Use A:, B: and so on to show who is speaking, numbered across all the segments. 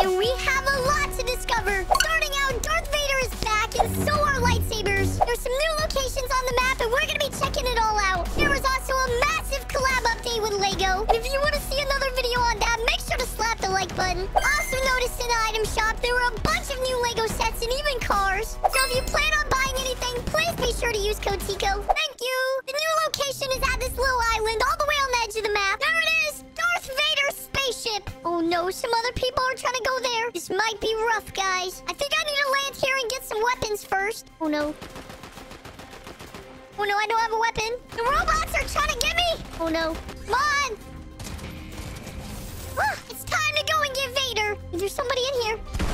A: And we have a lot to discover. Starting out, Darth Vader is back, and so are lightsabers. There's some new locations on the map, and we're gonna be checking it all out. There was also a massive collab update with Lego. And if you want to see another video on that, make sure to slap the like button. Also noticed in the item shop, there were a bunch of new Lego sets and even cars. So if you plan on buying anything, please be sure to use code TIKO. Some other people are trying to go there. This might be rough, guys. I think I need to land here and get some weapons first. Oh no. Oh no, I don't have a weapon. The robots are trying to get me. Oh no. Come on. Ah, it's time to go and get Vader. Is there somebody in here?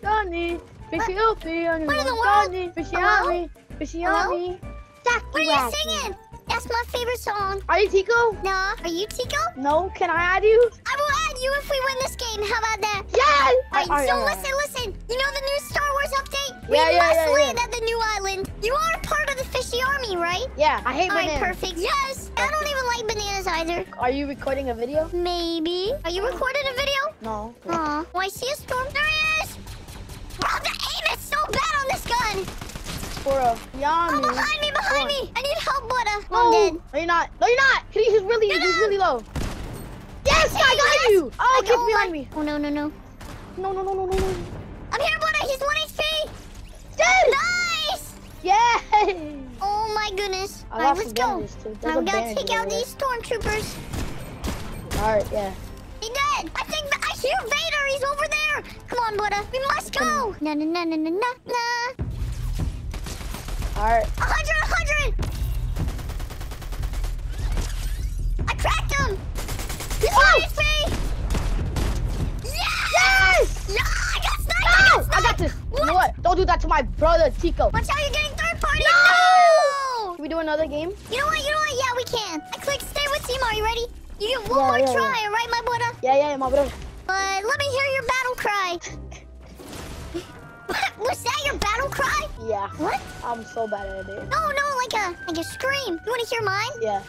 B: Gotta do and stop on me. Fishy on me, on
A: the
B: on. Fishy me, fishy on
A: Hello? What are you singing? That's my favorite song.
B: Are you Tiko?
A: Nah, are you Tiko?
B: No, can I add you?
A: I will add you if we win this game. How about that?
B: Yes!
A: Alright,
B: Alright,
A: so
B: alright.
A: listen, listen. You know the new Star Wars update? We
B: Yeah, yeah,
A: must
B: yeah,
A: land at the new island. You are part of the fishy army, right?
B: Yeah, I hate
A: Alright,
B: bananas.
A: perfect. Yes! I don't even like bananas either.
B: Are you recording a video?
A: Maybe. Are you recording a video?
B: No.
A: Aw. Oh, I see a storm. There he is! Bro, the aim is so bad on this gun!
B: For a
A: Oh, behind me, behind me! I need help, Buddha.
B: No,
A: I'm dead.
B: no, you're not. No, you're not. He's he's really,
A: Get
B: he's
A: him.
B: really low. Yes, I got
A: Yes!
B: you. Oh, kick
A: got oh,
B: behind
A: one.
B: me.
A: Oh, no, no, no.
B: No, no, no, no, no, no.
A: I'm here, Buddha. He's 1 HP.
B: Dead.
A: Nice!
B: Yay!
A: Oh, my goodness.
B: I
A: All right, let's go.
B: bandages, too. There's
A: I'm
B: a
A: gonna take out
B: there.
A: these stormtroopers.
B: All right, yeah.
A: He dead. I hear Vader. He's over there. Come on, Buddha. We must go. Na na na na na na na.
B: All right.
A: A hundred, a hundred. I cracked him. He's
B: Whoa!
A: on HP. Yes!
B: Yes!
A: Yeah, I got sniped.
B: No!
A: I got
B: I got this. You know what? Don't do that to my brother, Tiko.
A: Watch out, you're getting third party.
B: No!
A: No!
B: Can we do another game?
A: You know what? You know what? Yeah, we can. I clicked stay with team. Are you ready? You get one
B: Yeah,
A: more
B: yeah,
A: try, all right, my Buddha?
B: Yeah, yeah, my brother.
A: But let me hear your battle cry. What was that your battle cry?
B: Yeah.
A: What?
B: I'm so bad at it.
A: No, no, like a like a scream. You want to hear mine?
B: Yeah.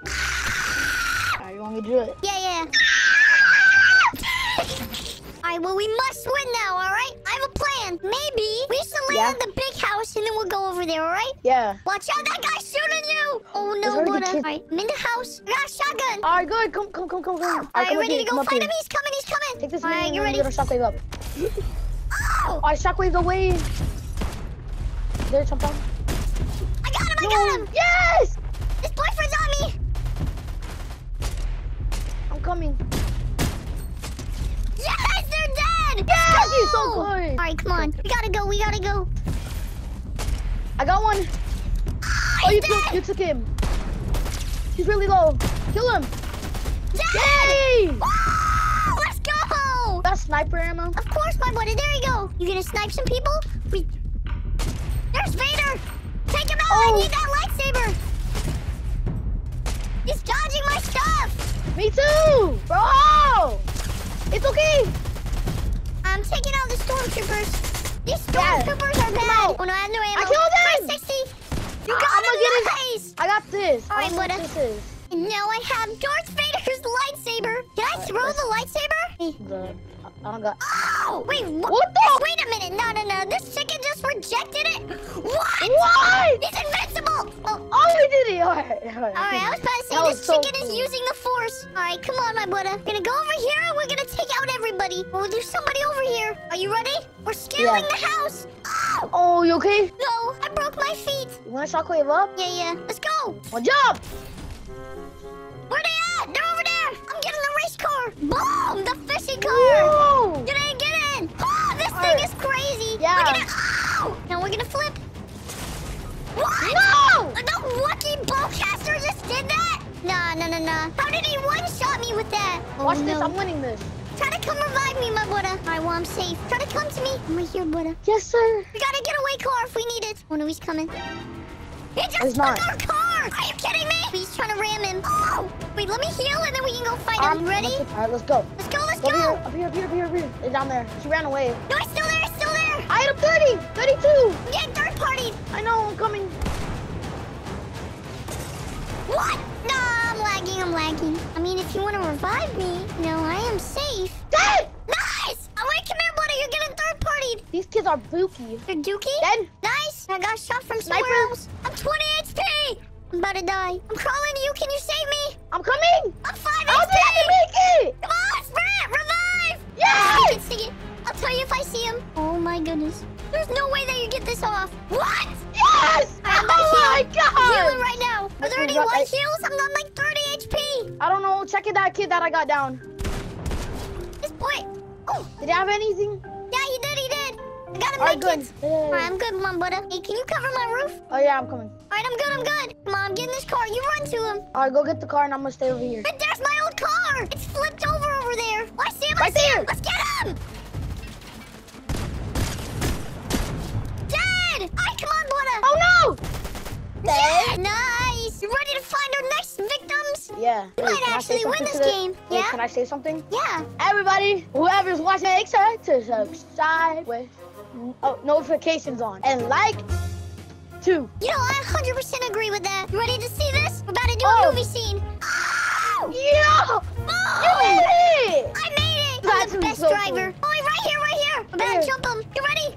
B: All right, you want me to do it?
A: Yeah, yeah. all right, well, we must win now, all right? I have a plan. Maybe we should land
B: Yeah.
A: the big house and then we'll go over there, all right?
B: Yeah.
A: Watch out, that guy's shooting you. Oh, no, Buddha. All right, I'm in the house. I got a shotgun.
B: All right, good. Come, come, come, come, come.
A: All right,
B: come up
A: ready to go fight him? He's coming, he's coming.
B: Take this
A: All right, you ready?
B: get a shockwave up.
A: Oh,
B: All right, shockwave away. There, jump on.
A: I got him, I
B: No.
A: got him.
B: Yes!
A: His boyfriend's on me.
B: I'm coming.
A: Yes, they're dead.
B: Yes, you're so
A: Go.
B: good.
A: All right, come on. We gotta go, we gotta go.
B: I got one.
A: Ah,
B: Oh, you took, you took him. He's really low. Kill him.
A: Dead.
B: Yay!
A: Let's go.
B: That's sniper ammo.
A: Of course, my buddy. There you go. You gonna snipe some people? We... There's Vader. Take him out. I
B: Oh.
A: need that lightsaber. He's dodging my stuff.
B: Me too, bro. It's okay.
A: I'm taking out the stormtroopers. These stormtroopers are bad. Oh no, I have no ammo.
B: I killed him.
A: 360. You got
B: I'ma
A: him.
B: get
A: nice.
B: I got this.
A: All right,
B: I what This is
A: now I have Darth Vader's lightsaber. Can I
B: Alright,
A: throw the lightsaber? Hey.
B: the. I don't.
A: Oh, wait, wha-
B: What the-
A: Wait a minute. No, no, no. This chicken just rejected it. What?
B: What?
A: He's invincible. Oh,
B: Oh, we did it. All right. All right.
A: all right. I was about to say
B: That
A: this
B: so
A: chicken is using the force. All right, come on, my Buddha. We're Gonna go over here and we're gonna take out everybody. Oh, there's somebody over here. Are you ready? We're scaling
B: Yeah.
A: the house. Oh,
B: Oh, you okay?
A: no, I broke my feet.
B: You want to shockwave up?
A: Yeah, yeah. Let's go.
B: One job.
A: Where they at? They're over there. I'm getting the race car. Boom! Nah, nah, nah, nah. How did he one-shot me with that? Oh,
B: Watch
A: no.
B: this. I'm winning this.
A: Try to come revive me, my Buddha. Alright, well, I'm safe. Try to come to me. I'm right here, Buddha.
B: Yes, sir.
A: We got to get a getaway car if we need it. Oh, no, he's coming. He just
B: He's
A: took
B: not.
A: our car! Are you kidding me? He's trying to ram him. Oh! Wait, let me heal and then we can go fight him.
B: Um,
A: Ready?
B: All right, let's go.
A: Let's go, let's
B: Go
A: go!
B: Up here, up here, up here, up here, up here. It's down there. She ran away.
A: No, he's still there, he's still there! there.
B: I hit him 30, 32.
A: I'm third party.
B: I know, I'm coming.
A: What? No, I'm lagging. I'm lagging. I mean, if you want to revive me, no, I am safe.
B: Dead!
A: Nice! Oh, wait, come here, buddy. You're getting third partied.
B: These kids are booky.
A: You're Dookie?
B: Dead.
A: Nice. I got shot from somewhere
B: Sniper.
A: else. I'm 20 HP. I'm about to die. I'm crawling to you. Can you save me?
B: I'm coming.
A: I'm 5
B: I'll
A: HP.
B: be able to make it.
A: Come on, Sprint! Revive!
B: Yes!
A: Stick it, stick it. I'll tell you if I see him. Oh my goodness. There's no way that you get this off. Now. Are there any
B: Got-
A: white heals? I'm on like 30 HP.
B: I don't know. Check it, that kid that I got down.
A: This boy. Oh,
B: Did he have anything?
A: yeah, he did, he did. I got him
B: All right, good.
A: kids. All right, I'm good, Mom Buddha. Hey, can you cover my roof?
B: Oh yeah, I'm coming.
A: All right, I'm good, I'm good. Mom, on, get in this car. You run to him.
B: All right, go get the car and I'm gonna stay over here.
A: But there's my old car. It's flipped over over there. Oh, I see him. I
B: Right
A: see him. Let's get him. Dead. All right, come on, Buddha.
B: Oh no!
A: Yeah, nice. You ready to find our next victims?
B: Yeah.
A: You
B: Wait,
A: might
B: I
A: actually win this game.
B: Wait,
A: Yeah?
B: Can I say something?
A: Yeah.
B: Everybody, whoever's watching, make sure to subscribe with oh, notifications on and like too.
A: You know, I 100% agree with that. You ready to see this? We're about to do
B: Oh.
A: a movie scene. Oh!
B: Yeah!
A: Oh!
B: You made it!
A: I made it!
B: That's
A: I'm the best
B: so
A: driver. Oh, he's right here, right here. We're about
B: Here.
A: to jump him. You ready?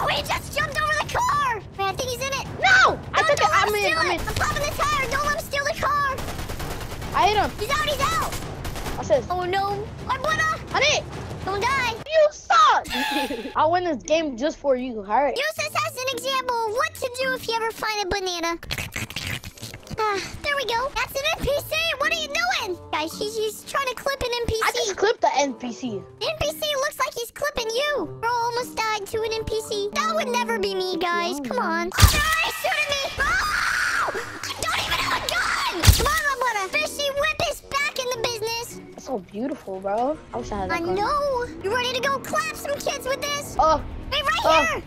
A: Oh, he just jumped over the car. Man, I think he's in it.
B: No! I
A: No,
B: took
A: don't
B: it. I'm in. I'm
A: it.
B: in.
A: I'm popping the tire. Don't let him steal the car.
B: I hit him.
A: He's out, he's out.
B: Watch this.
A: Oh, no. My brother.
B: Honey,
A: Don't die.
B: you suck! I'll win this game just for you. All right.
A: Use this as an example of what to do if you ever find a banana. Ah, there we go. That's an NPC. What are you doing? Guys, he's, she's trying to clip an NPC.
B: I just clipped the NPC.
A: NPC looks like he's clipping you. Bro almost died to an NPC. That would never be me, guys. Come on. Oh, no, he's shooting me.
B: So beautiful, bro. I wish I had
A: I
B: that gun.
A: know. You ready to go clap some kids with this?
B: Oh,
A: Hey, right
B: Oh.
A: here.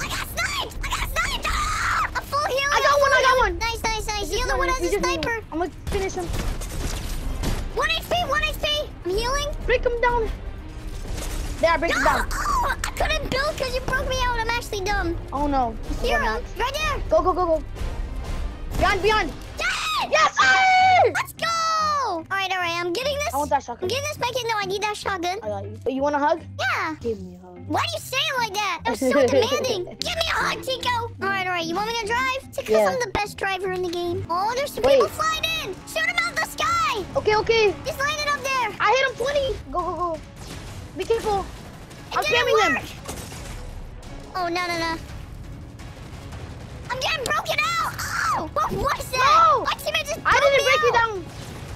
A: I got sniped. I got sniped. Ah! I'm full healing.
B: I got one, I got one.
A: Nice, nice, nice. The other one has a sniper.
B: I'm gonna finish him.
A: One HP, one HP. I'm healing.
B: Break him down. There, I break him down.
A: Oh, I couldn't build because you broke me out. I'm actually dumb.
B: Oh no.
A: Here, right there.
B: Go, go, go, go. Beyond, beyond.
A: Dead!
B: Yes, sir!
A: Let's go! All right, all right. I'm getting this.
B: I want that shotgun.
A: I'm getting this back in. No, I need that shotgun.
B: I got you. But you want a hug?
A: Yeah.
B: Give me a hug.
A: Why do you say it like that? That was so demanding. Give me a hug, Tiko. All right, all right. You want me to drive? It's because
B: Yeah.
A: I'm the best driver in the game. Oh, there's some
B: Wait.
A: people flying in. Shoot them out the sky.
B: Okay, okay.
A: He's landing up there.
B: I hit him 20. Go, go, go. Be careful.
A: It
B: I'm spamming them.
A: Oh, no, no, no. I'm getting broken out. Oh, what was that?
B: No.
A: My teammate just
B: I didn't break you down.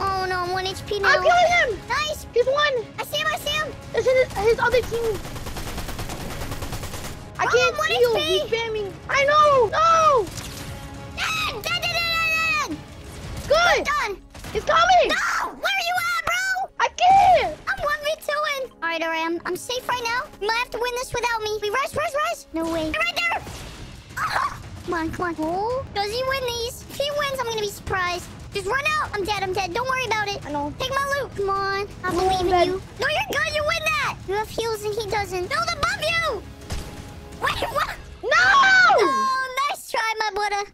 A: Oh, no. I'm 1 HP now.
B: I'm killing him.
A: Nice.
B: He's one.
A: I see him. I see him.
B: This is his other team. I
A: Oh,
B: can't
A: one
B: heal.
A: HP.
B: He's spamming. I know. No.
A: Dead, dead, dead, dead, dead.
B: Good.
A: Done.
B: He's coming.
A: No. Where are you at, bro?
B: I can't.
A: I'm 1v2ing. All right, all right. I'm, I'm safe right now. You might have to win this without me. We rush, rush, rush. No way. They're right there. Ah, come on, come on. Oh, does he win these? If he wins, I'm going to be surprised. Just run out. I'm dead. I'm dead. Don't worry about it.
B: I know.
A: Take my loot. Come on. I believe
B: I'm
A: in you. No, you're good. You win that. You have heals and he doesn't. Build above you. Wait, what?
B: No.
A: Oh, nice try, my brother.